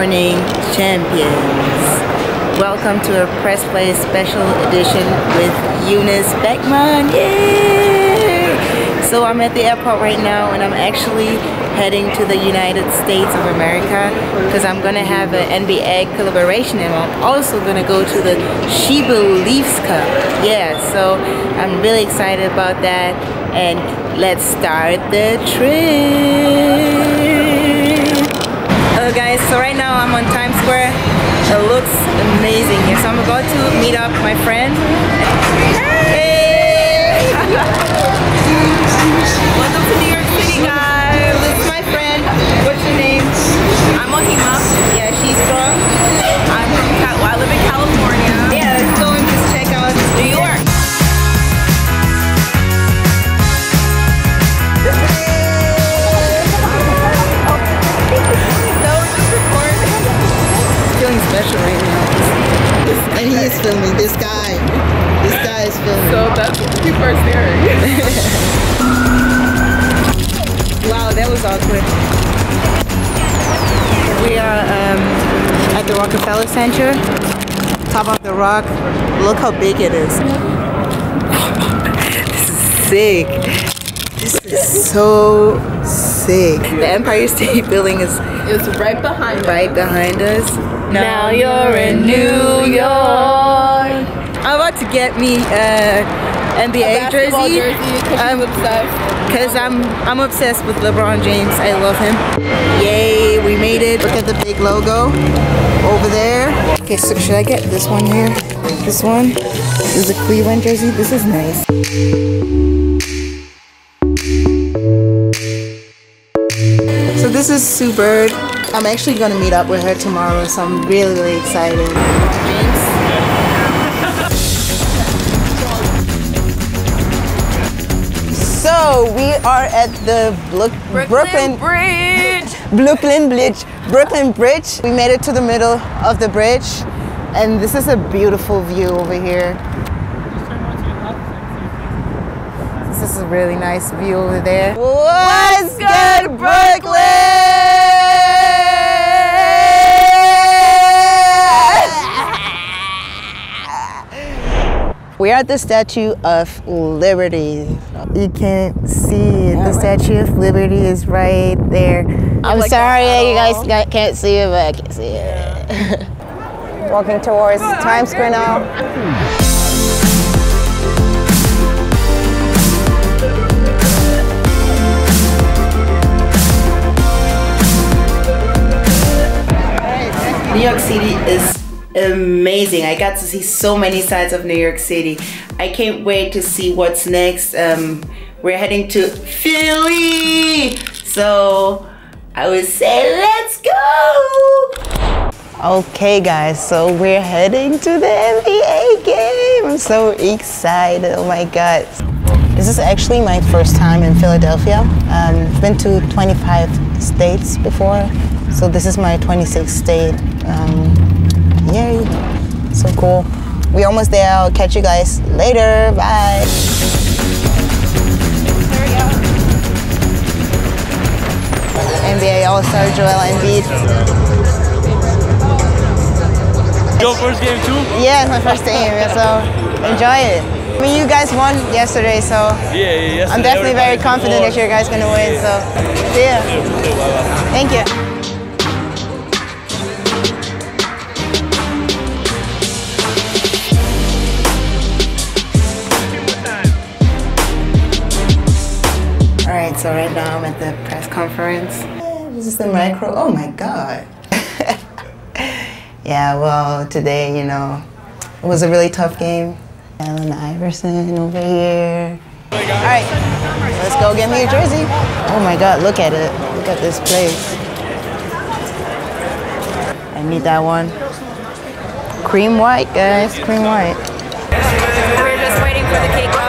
Morning, champions. Welcome to a Press Play special edition with Eunice Beckmann. Yay! So I'm at the airport right now and I'm actually heading to the United States of America because I'm gonna have an NBA collaboration and I'm also gonna go to the She Believes Cup. Yeah, so I'm really excited about that and let's start the trip. Guys, so right now I'm on Times Square. It looks amazing here. So I'm about to meet up my friend. Hey! Welcome to New York City Rockefeller Center, top of the rock. Look how big it is. this is sick. This is so sick. The Empire State Building is It's right behind us. right behind us. Now you're in New York. I'm about to get me uh, NBA Basketball jersey. I'm obsessed. Cause I'm I'm obsessed with LeBron James. I love him. Yay, we made it. Look at the big logo over there. Okay, so should I get this one here? This one? This is a Cleveland jersey. This is nice. So this is Sue Bird. I'm actually gonna meet up with her tomorrow, so I'm really, really excited. So we are at the Brook- Brooklyn Bridge. Brooklyn Bridge. Brooklyn Bridge. We made it to the middle of the bridge, and this is a beautiful view over here. This is a really nice view over there. What's good, Brooklyn? We are at the Statue of Liberty. You can't see it. The Statue of Liberty is right there. I'm like sorry that you guys all. can't see it, but I can see it. Walking towards Times Square now. New York City is amazing. I got to see so many sides of New York City. I can't wait to see what's next. Um, we're heading to Philly. So I would say, let's go. Okay, guys, so we're heading to the NBA game. I'm so excited. Oh my God. This is actually my first time in Philadelphia. Um, I've been to 25 states before, so this is my 26th state. Um, yay, so cool. We're almost there. I'll catch you guys later. Bye. NBA All-Star Joel Embiid. Your first game too? Yeah, it's my first game, so enjoy it. I mean, you guys won yesterday, so Yeah, yeah, yes. I'm definitely very confident that you guys gonna win. So, see yeah. Thank you. So right now I'm at the press conference. This is the micro. Oh my god. yeah, well, today, you know, it was a really tough game. Allen Iverson over here. All right, let's go get me a jersey. Oh my God, look at it. Look at this place. I need that one. Cream white, guys, cream white. We're just waiting for the kickoff.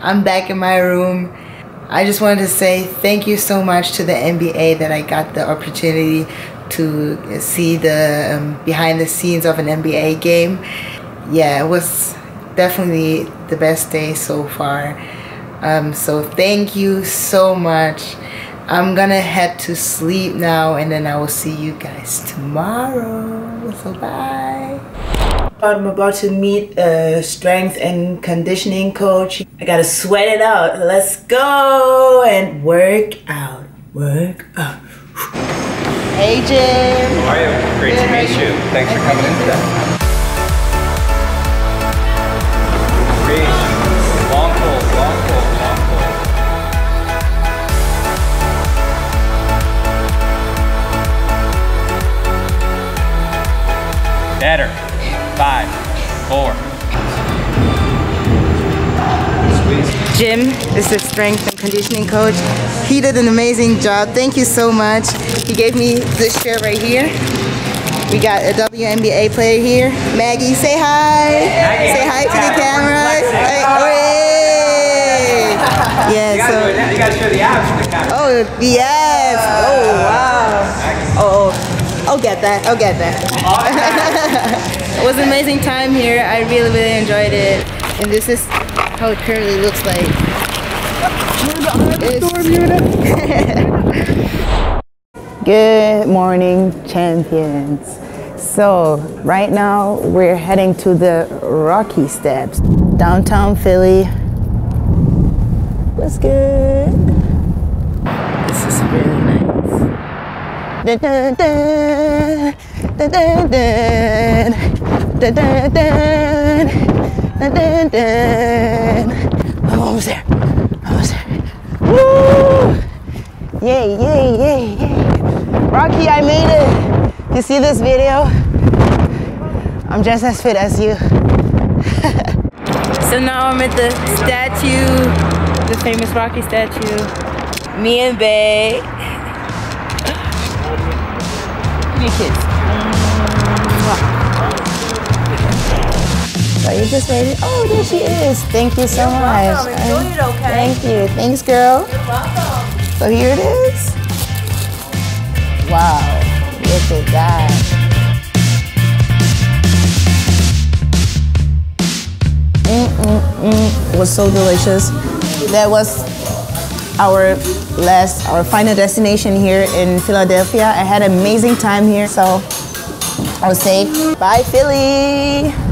I'm back in my room. I just wanted to say thank you so much to the NBA that I got the opportunity to see the um, behind the scenes of an NBA game. Yeah, it was definitely the best day so far. Um, so thank you so much. I'm gonna head to sleep now and then I will see you guys tomorrow. So bye. I'm about to meet a strength and conditioning coach. I gotta sweat it out. Let's go and work out. Work out. Hey Jim. How are you? Great to meet you. Thanks for coming in today. Great. Long pull, long pull, long pull. Better. Five, four. Jim is the strength and conditioning coach. He did an amazing job. Thank you so much. He gave me this chair right here. We got a WNBA player here. Maggie, say hi. Say hi to the camera. Hey. You Yeah, gotta, do it so. you gotta show the abs the camera. Oh, yes. Oh, wow. Oh, oh, I'll get that. I'll get that. it was an amazing time here. I really, really enjoyed it. And this is how it currently looks like. Good morning, champions. So, right now we're heading to the Rocky Steps, downtown Philly. What's good? This is really nice. Dun, dun, dun. Dun, dun, dun. Dun, dun, dun. I'm almost there. Almost there. Woo! Yay, yay, yay, yay. Rocky, I made it. You see this video? I'm just as fit as you. so now I'm at the statue, the famous Rocky statue. Me and Bay. Give kiss. So you just waited. Oh, there she is. Thank you so much. Enjoy it, okay? Thank you. Thanks, girl. So here it is. Wow. Look at that. Mm-mm-mm. It was so delicious. That was our last, our final destination here in Philadelphia. I had an amazing time here. So I would say bye, Philly.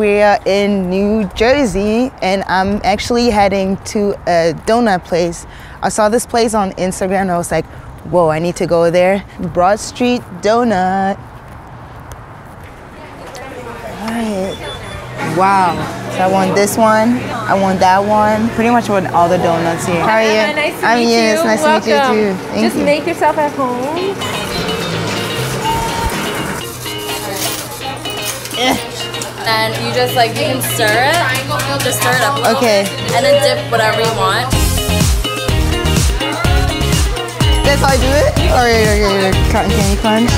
We are in New Jersey and I'm actually heading to a donut place. I saw this place on Instagram and I was like, whoa, I need to go there. Broad Street Donut. Alright. Wow. So I want this one. I want that one. Pretty much want all the donuts here. How are you? Hi, nice to I'm meet you. Nice Welcome. to meet you too. Thank Just you. make yourself at home. Eh. And you just like you can stir it. Just stir it up a Okay. bit, and then dip whatever you want. That's how I do it? Or your, your, your cotton candy crunch?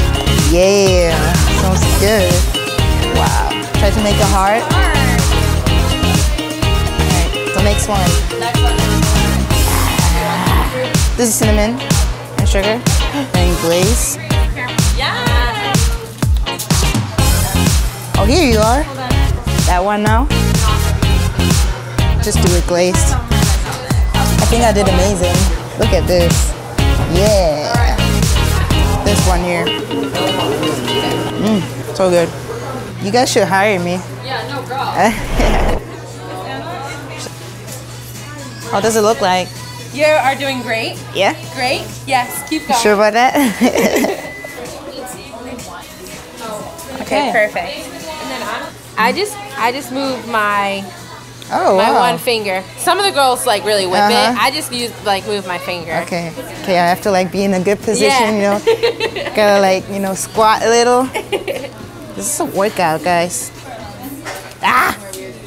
Yeah, sounds good. Wow. Try to make a heart. Alright, the next one. This is cinnamon and sugar and glaze. Yeah. Oh, here you are. That one now. Just do it glazed. I think I did amazing. Look at this. Yeah. This one here. Mmm, so good. You guys should hire me. Yeah, no problem. How does it look like? You are doing great. Yeah? Great. Yes. Keep going. Sure about that? Okay. Perfect. And then I'm, I just I just moved my oh, my wow. one finger. Some of the girls like really whip Uh-huh. it. I just use like move my finger. Okay. Okay, I have to like be in a good position, Yeah. you know. Gotta like, you know, squat a little. This is a workout, guys. Ah!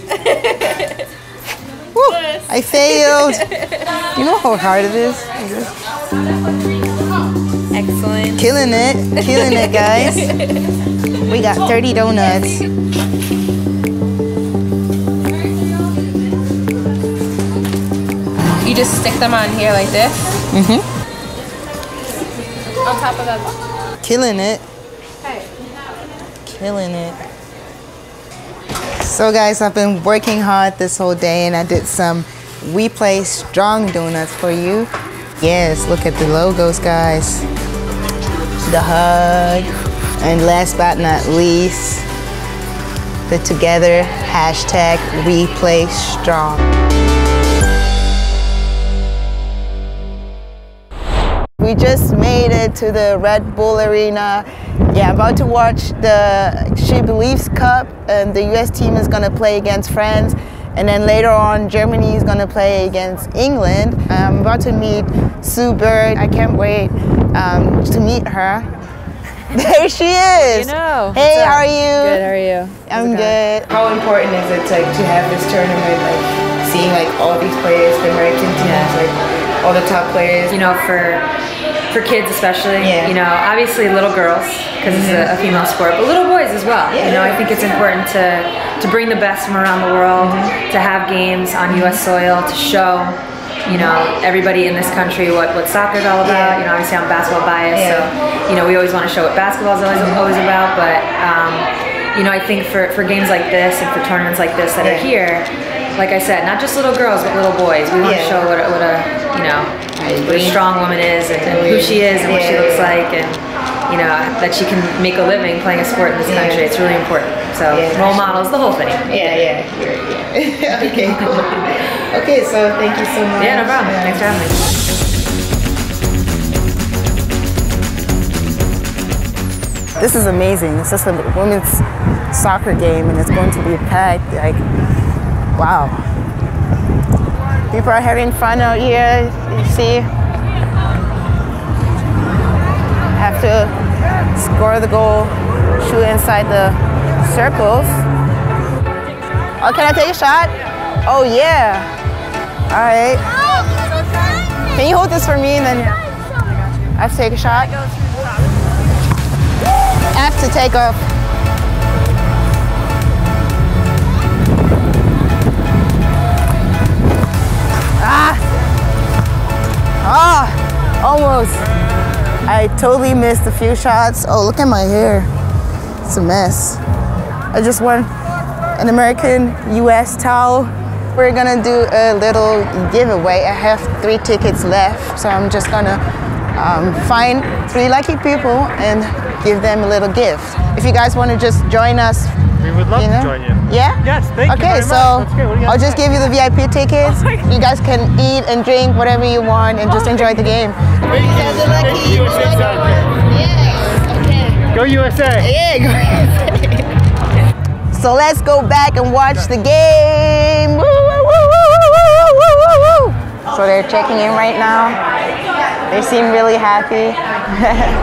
Woo, I failed. You know how hard it is? Excellent. Killing it. Killing it, guys. We got 30 donuts. You just stick them on here like this. Mm-hmm. On top of that. Killing it. Hey. Killing it. So guys, I've been working hard this whole day and I did some We Play Strong donuts for you. Yes, look at the logos guys. The hug. And last but not least, the together hashtag We Play Strong. We just made it to the Red Bull Arena. Yeah, about to watch the She Believes Cup, and the US team is gonna play against France. And then later on, Germany is gonna play against England. I'm about to meet Sue Bird. I can't wait um, to meet her. There she is. You know. Hey, how are you? Good, how are you? I'm good. How important is it to, to have this tournament, like seeing like all these players, the American teams, like all the top players? you know, for for kids especially. Yeah. You know, obviously little girls because it's a, a mm-hmm. female sport, but little boys as well. you know, I think it's important to to bring the best from around the world, mm-hmm. to have games on U.S. Mm-hmm. soil, to show. You know, everybody in this country what, what soccer is all about. You know, obviously I'm basketball biased, so you know we always want to show what basketball is always always about. But um, you know, I think for, for games like this and for tournaments like this that are here, like I said, not just little girls but little boys. We want to Yeah. show what, a- what a you know what a strong woman is and, and who she is and what she looks like and you know that she can make a living playing a sport in this country. It's really important. So role models, the whole thing. Yeah, yeah, yeah. okay, cool. Okay, so thank you so much. Yeah, no problem. Thanks for having me. This is amazing. It's just a women's soccer game and it's going to be packed. Like, wow. People are having fun out here. You see? Have to score the goal, shoot inside the circles. Oh, can I take a shot? Oh, yeah. All right. Can you hold this for me and then I have to take a shot? I have to take off. Almost. I totally missed a few shots. Oh, look at my hair. It's a mess. I just won an American US towel. We're gonna do a little giveaway. I have three tickets left, so I'm just gonna um, find three lucky people and give them a little gift. If you guys want to just join us, we would love you know? to join you. Yeah? Yes, thank okay, you. Okay, so I'll just give you the VIP tickets. Oh you guys can eat and drink whatever you want and just oh, enjoy the game. Thank you. Guys are lucky. Thank you. Okay. Go USA. Yeah, go USA. so let's go back and watch the game. So they're checking in right now. They seem really happy.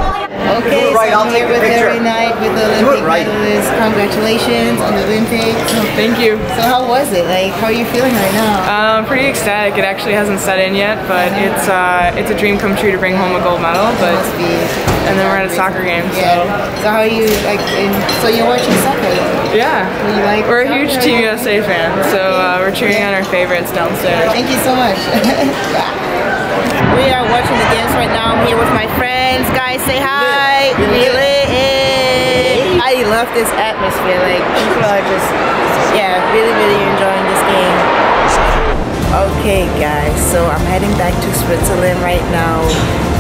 Okay, Do it right, so I'll I'm here with picture. Hilary Knight with the Olympic right. medalists. Congratulations on the Olympics. Thank you. So how was it? Like, how are you feeling right now? Um, pretty ecstatic. It actually hasn't set in yet, but it's uh, it's a dream come true to bring home a gold medal. But Must be. and then we're at a soccer game, so Yeah. So how are you like? In, so you're watching soccer? yeah. You like We're a huge Team USA fan, so uh, we're cheering on our favorites downstairs. Thank you so much. we are watching the games right now. I'm here with my friends. Guys, say hi. Really? I love this atmosphere. Like people are just, yeah, really, really enjoying this game. Okay, guys. So I'm heading back to Switzerland right now.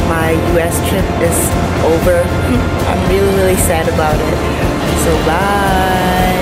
My U.S. trip is over. I'm really, really sad about it. So bye.